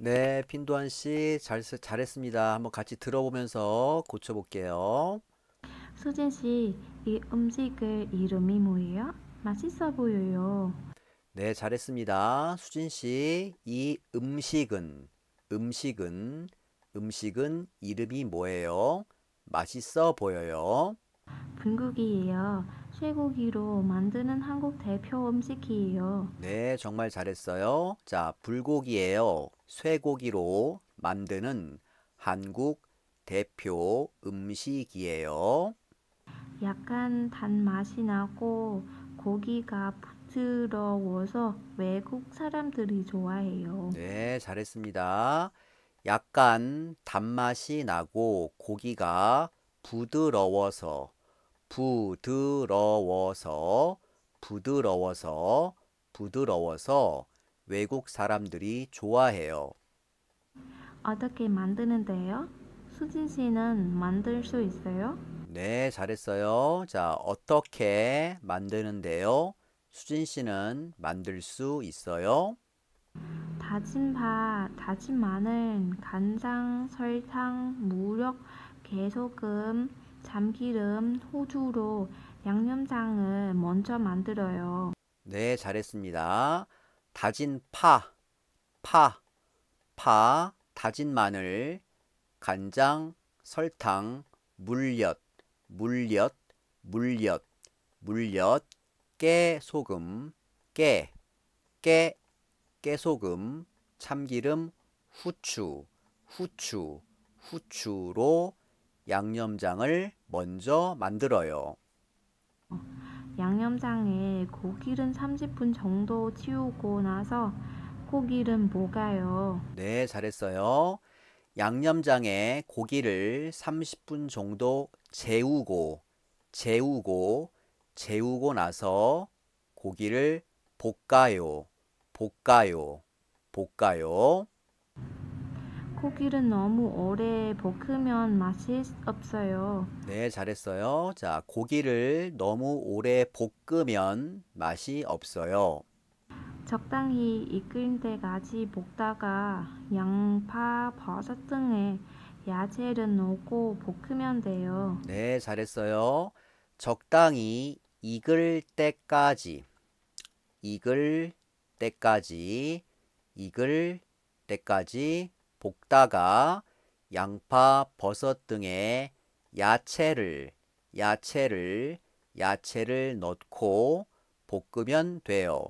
네, 핀도한 씨 잘, 잘했습니다. 한번 같이 들어보면서 고쳐볼게요. 수진 씨, 이 음식의 이름이 뭐예요? 맛있어 보여요. 네, 잘했습니다. 수진 씨, 이 음식은, 음식은, 음식은 이름이 뭐예요? 맛있어 보여요. 불고기예요. 쇠고기로 만드는 한국 대표 음식이에요. 네, 정말 잘했어요. 자, 불고기예요. 쇠고기로 만드는 한국 대표 음식이에요. 약간 단맛이 나고 고기가 부드러워서 외국 사람들이 좋아해요. 네, 잘했습니다. 약간 단맛이 나고 고기가 부드러워서, 부드러워서, 부드러워서, 부드러워서 외국 사람들이 좋아해요. 어떻게 만드는데요? 수진 씨는 만들 수 있어요? 네, 잘했어요. 자, 어떻게 만드는데요? 수진 씨는 만들 수 있어요? 다진 파, 다진 마늘, 간장, 설탕, 무력, 깨소금, 참기름, 호두로 양념장을 먼저 만들어요. 네, 잘했습니다. 다진 파, 파, 파, 다진 마늘, 간장, 설탕, 물엿, 물엿, 물엿, 물엿, 깨 소금, 깨, 깨, 깨소금, 참기름, 후추, 후추, 후추로 양념장을 먼저 만들어요. 양념장에 고기름 30분 정도 튀우고 나서 고기름 볶아요. 네, 잘했어요. 양념장에 고기를 30분 정도 재우고, 재우고, 재우고 나서 고기를 볶아요. 볶아요. 볶아요. 고기를 너무 오래 볶으면 맛이 없어요. 네, 잘했어요. 자, 고기를 너무 오래 볶으면 맛이 없어요. 적당히 익을 때까지 볶다가 양파, 버섯 등의 야채를 넣고 볶으면 돼요. 네, 잘했어요. 적당히 익을 때까지, 익을 때까지, 익을 때까지 볶다가 양파, 버섯 등의 야채를, 야채를, 야채를 넣고 볶으면 돼요.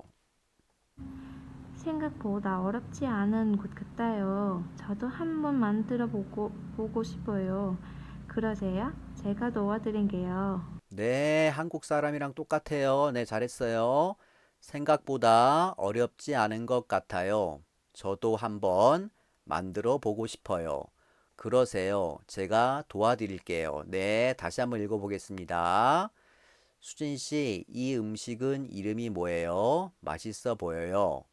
생각보다 어렵지 않은 것 같아요. 저도 한번 만들어 보고, 보고 싶어요. 그러세요? 제가 도와드릴게요. 네, 한국 사람이랑 똑같아요. 네, 잘했어요. 생각보다 어렵지 않은 것 같아요. 저도 한번 만들어 보고 싶어요. 그러세요. 제가 도와드릴게요. 네, 다시 한번 읽어보겠습니다. 수진 씨, 이 음식은 이름이 뭐예요? 맛있어 보여요.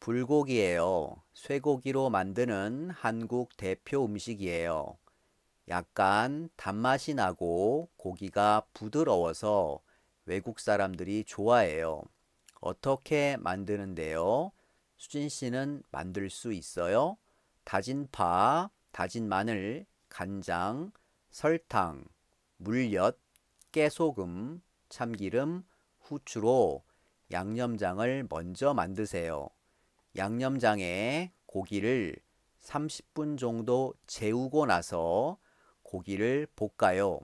불고기예요. 쇠고기로 만드는 한국 대표 음식이에요. 약간 단맛이 나고 고기가 부드러워서 외국 사람들이 좋아해요. 어떻게 만드는데요? 수진 씨는 만들 수 있어요? 다진 파, 다진 마늘, 간장, 설탕, 물엿, 깨소금, 참기름, 후추로 양념장을 먼저 만드세요. 양념장에 고기를 30분 정도 재우고 나서 고기를 볶아요.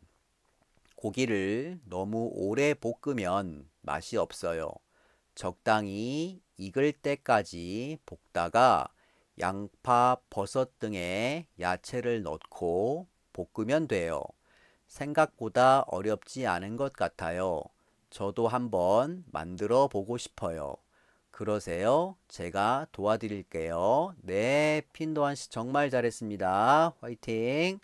고기를 너무 오래 볶으면 맛이 없어요. 적당히 익을 때까지 볶다가 양파, 버섯 등의 야채를 넣고 볶으면 돼요. 생각보다 어렵지 않은 것 같아요. 저도 한번 만들어 보고 싶어요. 그러세요? 제가 도와드릴게요. 네, 핀도한 씨 정말 잘했습니다. 화이팅!